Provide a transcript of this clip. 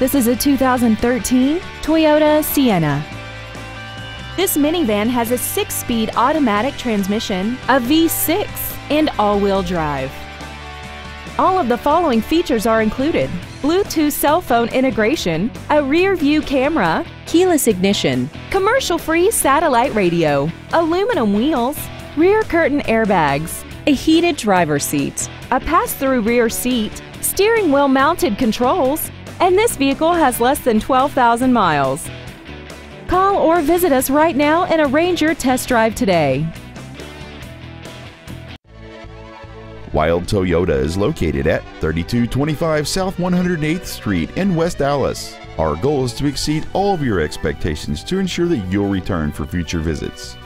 This is a 2013 Toyota Sienna. This minivan has a six-speed automatic transmission, a V6, and all-wheel drive. All of the following features are included. Bluetooth cell phone integration, a rear view camera, keyless ignition, commercial-free satellite radio, aluminum wheels, rear curtain airbags, a heated driver's seat, a pass-through rear seat, steering wheel mounted controls, and this vehicle has less than 12,000 miles. Call or visit us right now and arrange your test drive today. Wilde Toyota is located at 3225 South 108th Street in West Allis. Our goal is to exceed all of your expectations to ensure that you'll return for future visits.